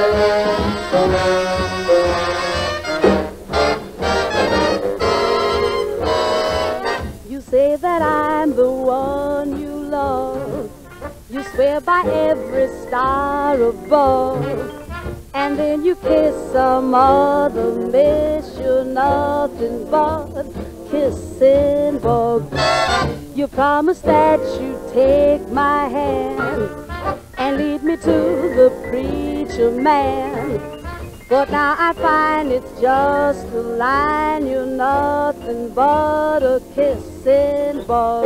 You say that I'm the one you love. You swear by every star above. And then you kiss some other miss. You're nothing but kissing bug. You promise that you take my hand and lead me to the preacher man. But now I find it's just a line, you're nothing but a kissing bug.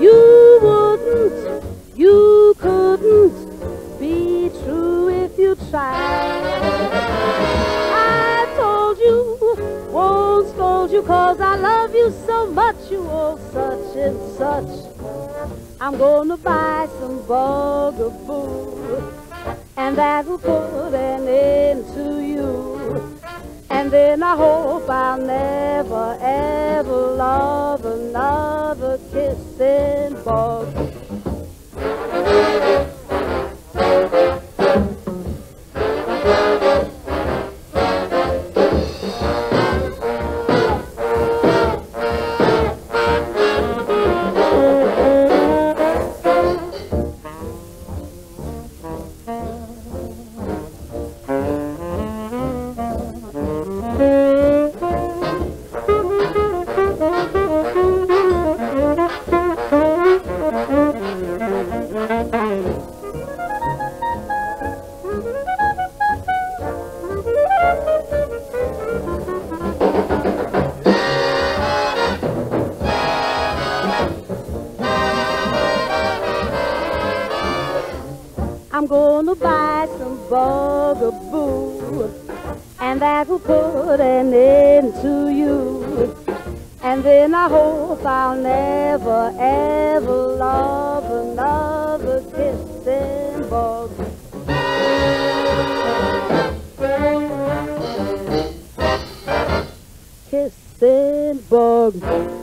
You wouldn't, you couldn't be true if you tried. I told you, won't scold you, cause I love you so much, you owe such and such. I'm gonna buy some bugaboo, and that will put an end to you. And then I hope I'll never ever love another kissing bug. I'm gonna buy some bugaboo, and that will put an end to you. And then I hope I'll never ever love another kissing bug. Kissing bug.